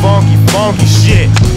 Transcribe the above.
funky, funky shit.